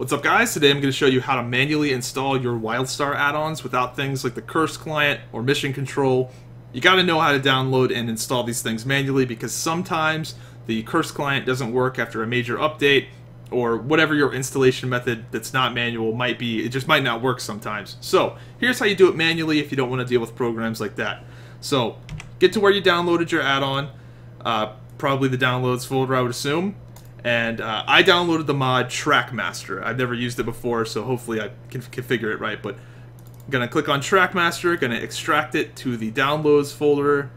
What's up guys? Today I'm going to show you how to manually install your WildStar add-ons without things like the Curse client or Mission Control. You got to know how to download and install these things manually because sometimes the Curse client doesn't work after a major update or whatever your installation method that's not manual might be, it just might not work sometimes. So here's how you do it manually if you don't want to deal with programs like that. So get to where you downloaded your add-on, uh, probably the downloads folder I would assume, and uh, I downloaded the mod Trackmaster. I've never used it before, so hopefully I can configure it right. But I'm gonna click on Trackmaster, gonna extract it to the downloads folder.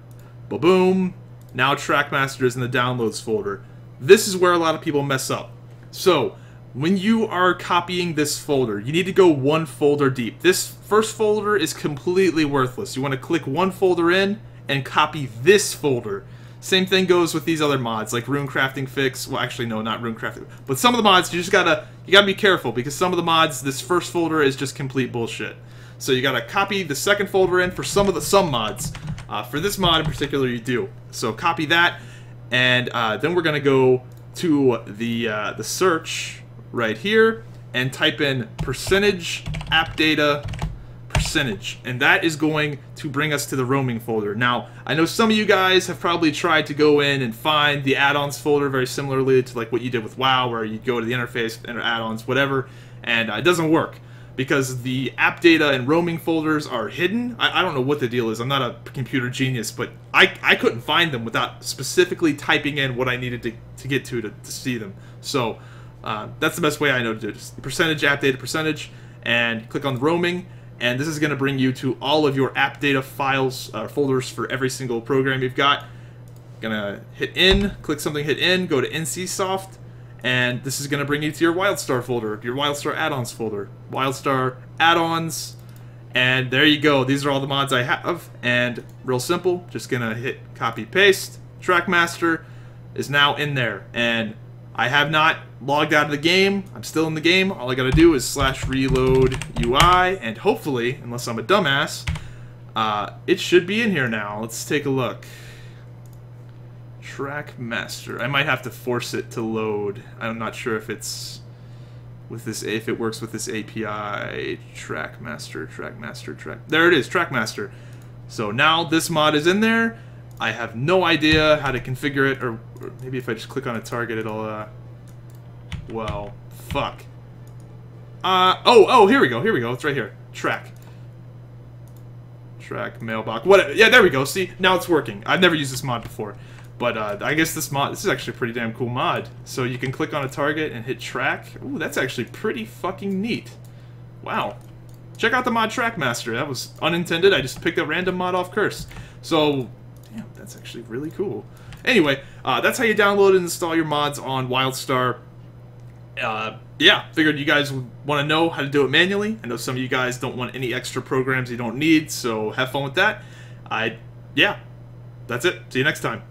Ba boom. Now Trackmaster is in the downloads folder. This is where a lot of people mess up. So when you are copying this folder, you need to go one folder deep. This first folder is completely worthless. You want to click one folder in and copy this folder. Same thing goes with these other mods, like Rune Crafting Fix. Well, actually, no, not Rune Crafting. But some of the mods, you just gotta, you gotta be careful because some of the mods, this first folder is just complete bullshit. So you gotta copy the second folder in for some of the some mods. Uh, for this mod in particular, you do. So copy that, and uh, then we're gonna go to the uh, the search right here and type in percentage app data percentage and that is going to bring us to the roaming folder now I know some of you guys have probably tried to go in and find the add-ons folder very similarly to like what you did with WoW where you go to the interface and add-ons whatever and uh, it doesn't work because the app data and roaming folders are hidden. I, I, don't know what the deal is. I'm not a computer genius, but I, I couldn't find them without specifically typing in what I needed to, to get to, to to see them. So uh, that's the best way I know to do it. Just percentage app data percentage and click on roaming and this is going to bring you to all of your app data files, uh, folders for every single program you've got. Gonna hit in, click something, hit in, go to NCSoft, and this is gonna bring you to your WildStar folder, your WildStar add-ons folder. WildStar add-ons, and there you go. These are all the mods I have, and real simple, just gonna hit copy paste. Trackmaster is now in there, and I have not logged out of the game. I'm still in the game. All I gotta do is slash reload UI, and hopefully, unless I'm a dumbass, uh, it should be in here now. Let's take a look. Trackmaster. I might have to force it to load. I'm not sure if it's with this if it works with this API. Trackmaster, Trackmaster, Track. There it is, Trackmaster. So now this mod is in there. I have no idea how to configure it, or, or maybe if I just click on a target, it'll, uh, well, fuck. Uh, oh, oh, here we go, here we go, it's right here. Track. Track, mailbox, what, yeah, there we go, see, now it's working. I've never used this mod before, but, uh, I guess this mod, this is actually a pretty damn cool mod. So you can click on a target and hit track. Ooh, that's actually pretty fucking neat. Wow. Check out the mod Trackmaster, that was unintended, I just picked a random mod off Curse. So, Damn, that's actually really cool. Anyway, uh, that's how you download and install your mods on WildStar. Uh, yeah, figured you guys would want to know how to do it manually. I know some of you guys don't want any extra programs you don't need, so have fun with that. I, yeah, that's it. See you next time.